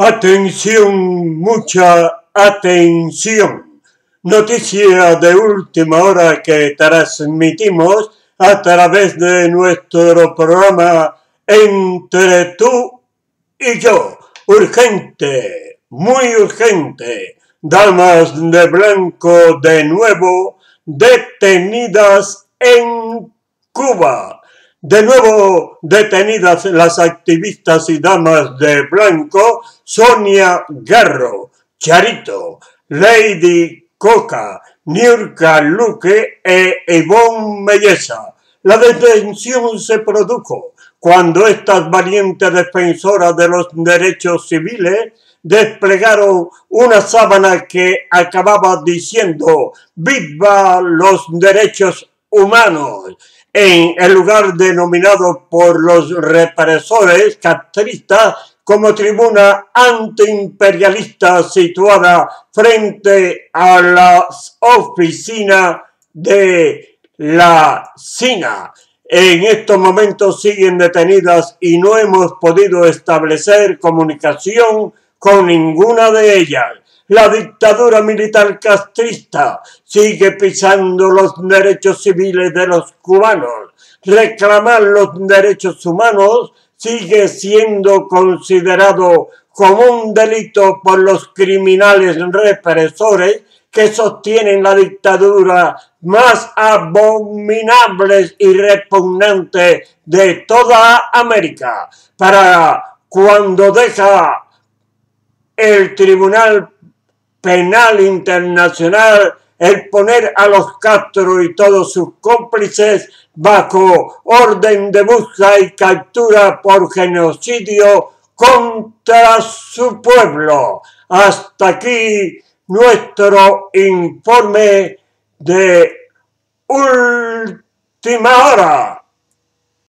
Atención, mucha atención. Noticia de última hora que transmitimos a través de nuestro programa Entre tú y yo. Urgente, muy urgente. Damas de blanco de nuevo detenidas en Cuba. De nuevo detenidas las activistas y damas de blanco Sonia Garro, Charito, Lady Coca, Niurka Luque e Ivonne Melleza. La detención se produjo cuando estas valientes defensoras de los derechos civiles desplegaron una sábana que acababa diciendo ¡Viva los derechos humanos! En el lugar denominado por los represores castristas como tribuna antiimperialista situada frente a la oficina de la SINA. En estos momentos siguen detenidas y no hemos podido establecer comunicación con ninguna de ellas. La dictadura militar castrista sigue pisando los derechos civiles de los cubanos. Reclamar los derechos humanos sigue siendo considerado como un delito por los criminales represores que sostienen la dictadura más abominable y repugnante de toda América. Para cuando deja el Tribunal Penal Internacional el poner a los Castro y todos sus cómplices bajo orden de búsqueda y captura por genocidio contra su pueblo. Hasta aquí nuestro informe de última hora.